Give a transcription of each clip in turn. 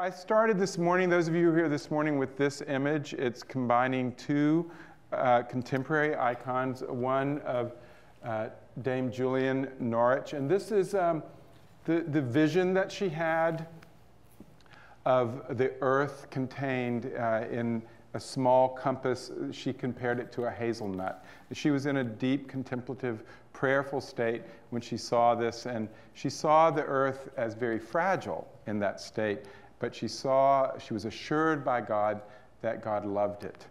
I started this morning, those of you here this morning, with this image. It's combining two uh, contemporary icons, one of uh, Dame Julian Norwich. And this is um, the, the vision that she had of the earth contained uh, in a small compass. She compared it to a hazelnut. She was in a deep contemplative, prayerful state when she saw this, and she saw the earth as very fragile in that state, but she saw, she was assured by God that God loved it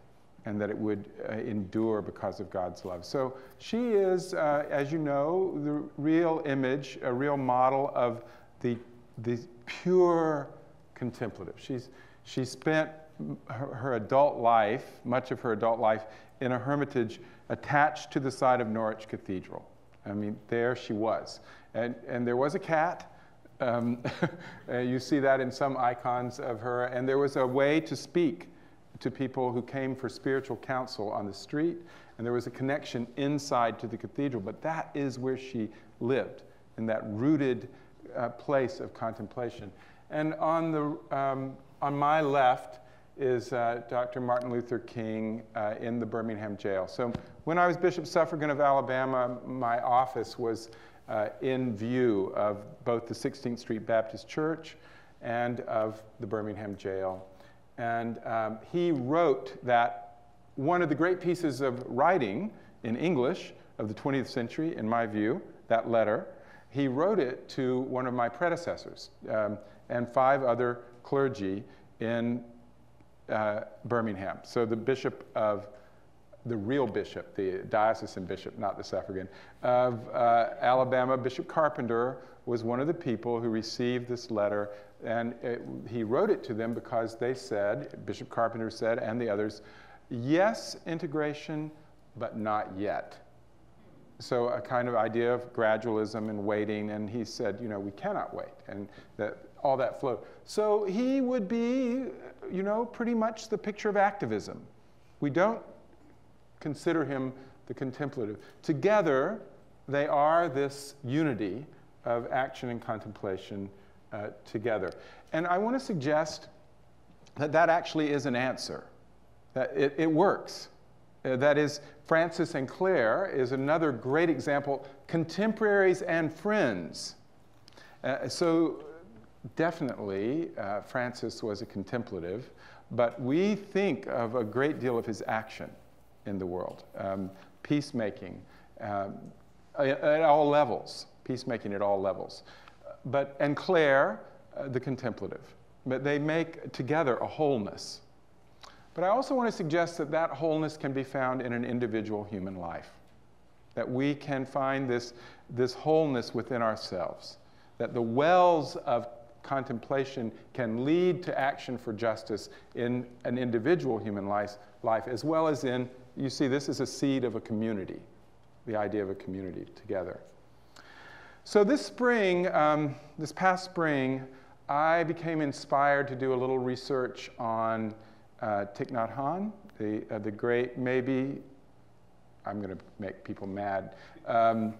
and that it would uh, endure because of God's love. So she is, uh, as you know, the real image, a real model of the, the pure contemplative. She's, she spent her, her adult life, much of her adult life, in a hermitage attached to the side of Norwich Cathedral. I mean, there she was. And, and there was a cat. Um, you see that in some icons of her. And there was a way to speak to people who came for spiritual counsel on the street. And there was a connection inside to the cathedral. But that is where she lived, in that rooted uh, place of contemplation. And on, the, um, on my left is uh, Dr. Martin Luther King uh, in the Birmingham jail. So when I was Bishop Suffragan of Alabama, my office was uh, in view of both the 16th Street Baptist Church and of the Birmingham jail. And um, he wrote that one of the great pieces of writing in English of the 20th century, in my view, that letter, he wrote it to one of my predecessors um, and five other clergy in uh, Birmingham. So the bishop of, the real bishop, the diocesan bishop, not the suffragan, of uh, Alabama, Bishop Carpenter, was one of the people who received this letter. And it, he wrote it to them because they said, Bishop Carpenter said, and the others, yes, integration, but not yet. So a kind of idea of gradualism and waiting, and he said, you know, we cannot wait, and that all that flowed. So he would be, you know, pretty much the picture of activism. We don't consider him the contemplative. Together, they are this unity of action and contemplation uh, together. And I want to suggest that that actually is an answer, that it, it works. Uh, that is, Francis and Clare is another great example, contemporaries and friends. Uh, so definitely, uh, Francis was a contemplative, but we think of a great deal of his action in the world um, peacemaking um, at all levels, peacemaking at all levels. But, and Clare, uh, the contemplative. But they make together a wholeness. But I also want to suggest that that wholeness can be found in an individual human life. That we can find this, this wholeness within ourselves. That the wells of contemplation can lead to action for justice in an individual human life, life, as well as in, you see, this is a seed of a community, the idea of a community together. So this spring, um, this past spring, I became inspired to do a little research on uh, Thich Nhat Hanh, the, uh, the great, maybe, I'm going to make people mad, um,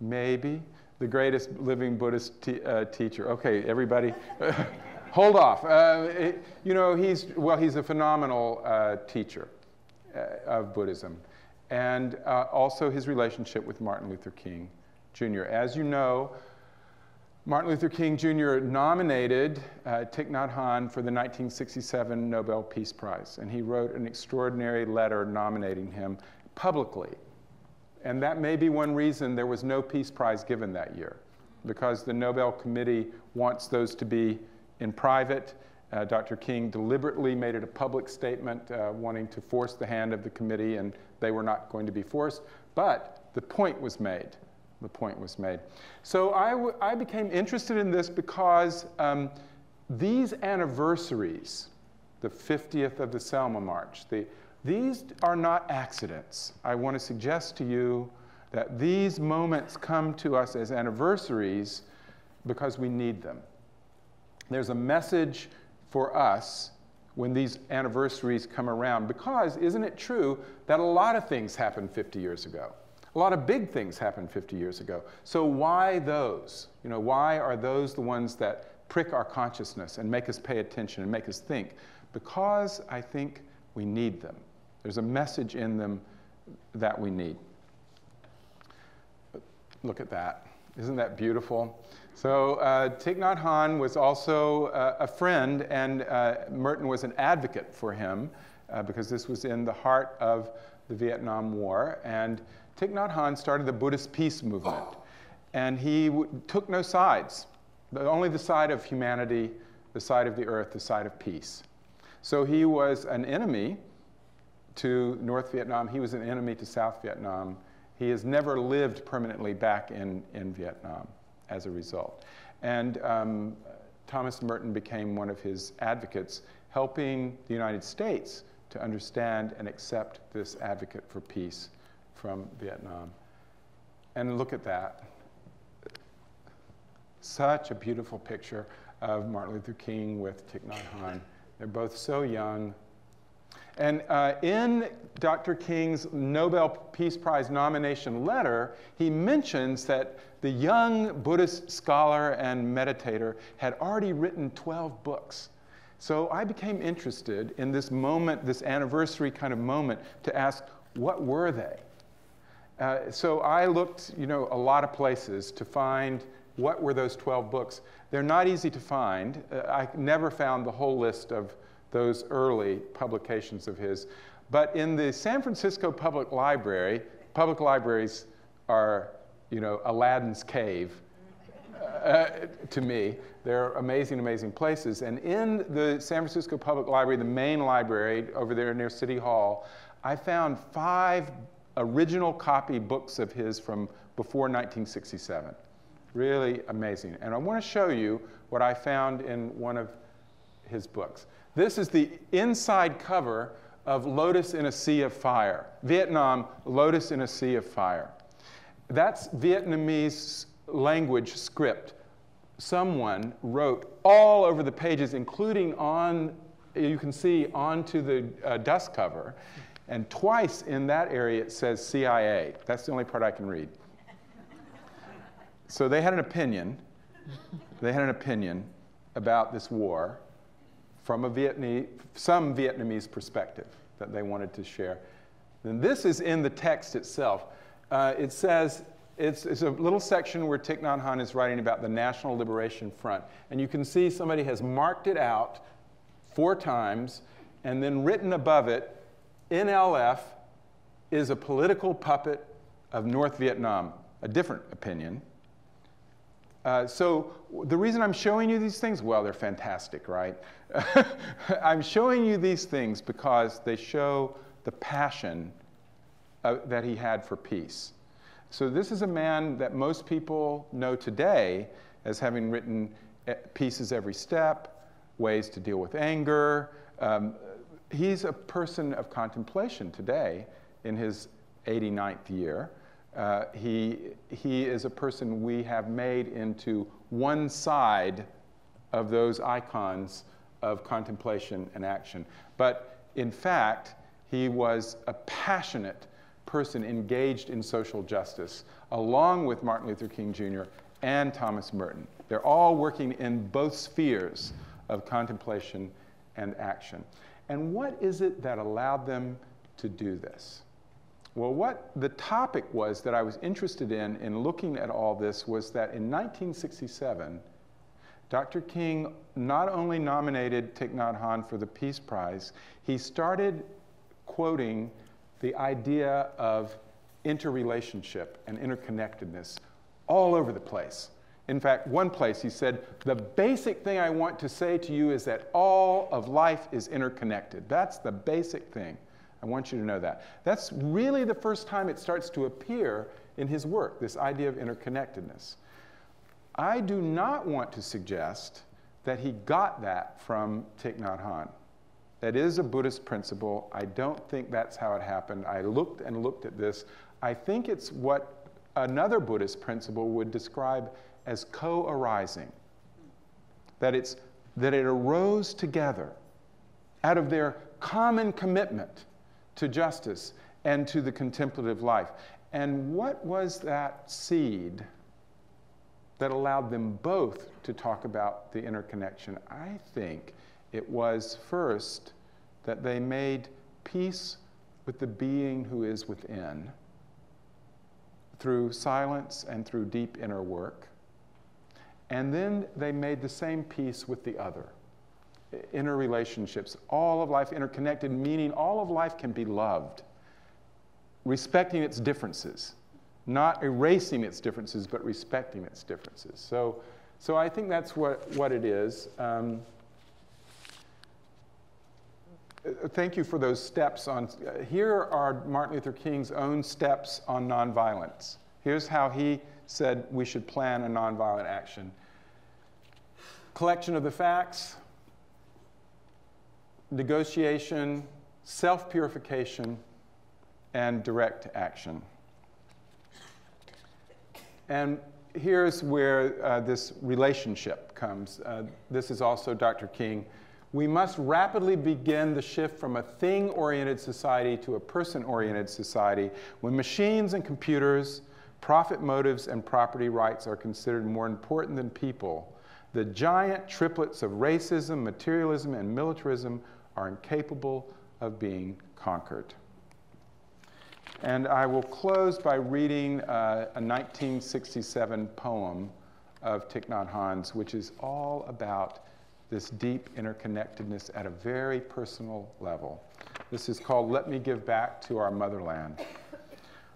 maybe the greatest living Buddhist uh, teacher. Okay, everybody, hold off. Uh, it, you know, he's, well, he's a phenomenal uh, teacher of Buddhism. And uh, also his relationship with Martin Luther King Jr. As you know, Martin Luther King Jr. nominated uh, Thich Nhat Hanh for the 1967 Nobel Peace Prize, and he wrote an extraordinary letter nominating him publicly and that may be one reason there was no Peace Prize given that year, because the Nobel Committee wants those to be in private. Uh, Dr. King deliberately made it a public statement, uh, wanting to force the hand of the committee, and they were not going to be forced. But the point was made. The point was made. So I, became interested in this because um, these anniversaries, the 50th of the Selma March, the these are not accidents. I want to suggest to you that these moments come to us as anniversaries because we need them. There's a message for us when these anniversaries come around because isn't it true that a lot of things happened 50 years ago? A lot of big things happened 50 years ago. So why those? You know, why are those the ones that, prick our consciousness and make us pay attention and make us think because I think we need them. There's a message in them that we need. Look at that. Isn't that beautiful? So uh, Thich Nhat Hanh was also uh, a friend, and uh, Merton was an advocate for him uh, because this was in the heart of the Vietnam War. And Thich Nhat Hanh started the Buddhist peace movement. And he took no sides, only the side of humanity, the side of the earth, the side of peace. So he was an enemy to North Vietnam, he was an enemy to South Vietnam. He has never lived permanently back in, in Vietnam as a result. And um, Thomas Merton became one of his advocates, helping the United States to understand and accept this advocate for peace from Vietnam. And look at that. Such a beautiful picture of Martin Luther King with Thich Nhat Hanh. They're both so young. And uh, in Dr. King's Nobel Peace Prize nomination letter, he mentions that the young Buddhist scholar and meditator had already written 12 books. So I became interested in this moment, this anniversary kind of moment, to ask, what were they? Uh, so I looked, you know, a lot of places to find what were those 12 books. They're not easy to find. Uh, I never found the whole list of those early publications of his. But in the San Francisco Public Library, public libraries are, you know, Aladdin's cave uh, to me. They're amazing, amazing places. And in the San Francisco Public Library, the main library over there near City Hall, I found five original copy books of his from before 1967. Really amazing. And I want to show you what I found in one of his books. This is the inside cover of Lotus in a Sea of Fire. Vietnam, Lotus in a Sea of Fire. That's Vietnamese language script. Someone wrote all over the pages, including on, you can see, onto the uh, dust cover. And twice in that area it says CIA. That's the only part I can read. So they had an opinion. They had an opinion about this war from a Vietnamese, some Vietnamese perspective that they wanted to share. And this is in the text itself. Uh, it says, it's, it's, a little section where Thich Nhat Hanh is writing about the National Liberation Front. And you can see somebody has marked it out four times and then written above it, NLF is a political puppet of North Vietnam. A different opinion. Uh, so the reason I'm showing you these things, well, they're fantastic, right? I'm showing you these things because they show the passion uh, that he had for peace. So this is a man that most people know today as having written uh, Peace Is Every Step, Ways to Deal with Anger. Um, he's a person of contemplation today in his 89th year. Uh, he, he is a person we have made into one side of those icons of contemplation and action. But in fact, he was a passionate person engaged in social justice, along with Martin Luther King Jr. and Thomas Merton. They're all working in both spheres of contemplation and action. And what is it that allowed them to do this? Well, what the topic was that I was interested in in looking at all this was that in 1967, Dr. King not only nominated Thich Nhat Hanh for the Peace Prize, he started quoting the idea of interrelationship and interconnectedness all over the place. In fact, one place he said, The basic thing I want to say to you is that all of life is interconnected. That's the basic thing. I want you to know that. That's really the first time it starts to appear in his work, this idea of interconnectedness. I do not want to suggest that he got that from Thich Nhat Hanh. That is a Buddhist principle. I don't think that's how it happened. I looked and looked at this. I think it's what another Buddhist principle would describe as co arising. That, it's, that it arose together out of their common commitment to justice and to the contemplative life. And what was that seed that allowed them both to talk about the interconnection? I think it was first that they made peace with the being who is within through silence and through deep inner work. And then they made the same peace with the other. Inner relationships, all of life interconnected, meaning all of life can be loved, respecting its differences, not erasing its differences, but respecting its differences. So, so I think that's what, what it is. Um, thank you for those steps on. Uh, here are Martin Luther King's own steps on nonviolence. Here's how he said we should plan a nonviolent action collection of the facts, negotiation, self purification, and direct action. And here's where uh, this relationship comes. Uh, this is also Dr. King. We must rapidly begin the shift from a thing oriented society to a person oriented society when machines and computers, profit motives, and property rights are considered more important than people. The giant triplets of racism, materialism, and militarism are incapable of being conquered. And I will close by reading uh, a 1967 poem of Thich Nhat Hanh's, which is all about this deep interconnectedness at a very personal level. This is called Let Me Give Back to Our Motherland.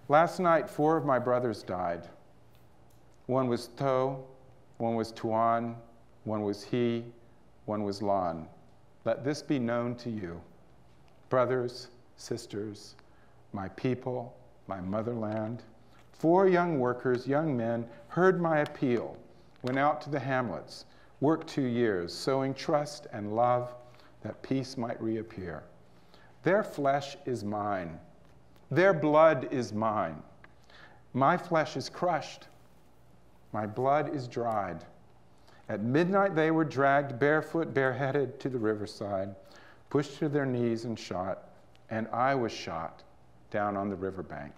Last night, four of my brothers died. One was Tho, one was Tuan, one was He, one was Lan. Let this be known to you. Brothers, sisters, my people, my motherland. Four young workers, young men, heard my appeal, went out to the hamlets, worked two years, sowing trust and love that peace might reappear. Their flesh is mine, their blood is mine. My flesh is crushed, my blood is dried. At midnight, they were dragged barefoot, bareheaded to the riverside, pushed to their knees and shot, and I was shot down on the riverbank.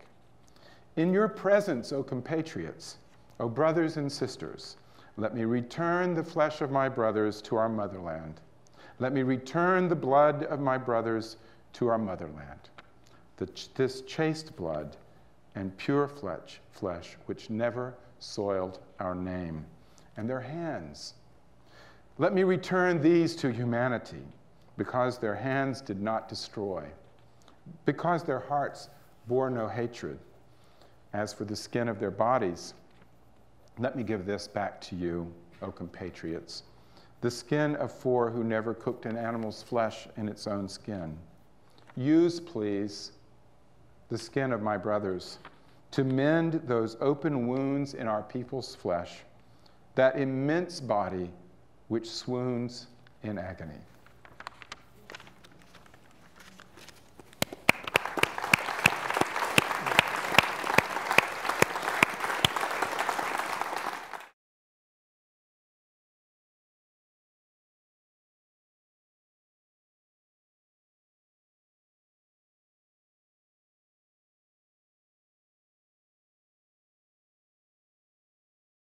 In your presence, O compatriots, O brothers and sisters, let me return the flesh of my brothers to our motherland. Let me return the blood of my brothers to our motherland. The, this chaste blood and pure flesh, flesh which never soiled our name, and their hands. Let me return these to humanity, because their hands did not destroy, because their hearts bore no hatred. As for the skin of their bodies, let me give this back to you, O compatriots the skin of four who never cooked an animal's flesh in its own skin. Use, please, the skin of my brothers to mend those open wounds in our people's flesh, that immense body which swoons in agony.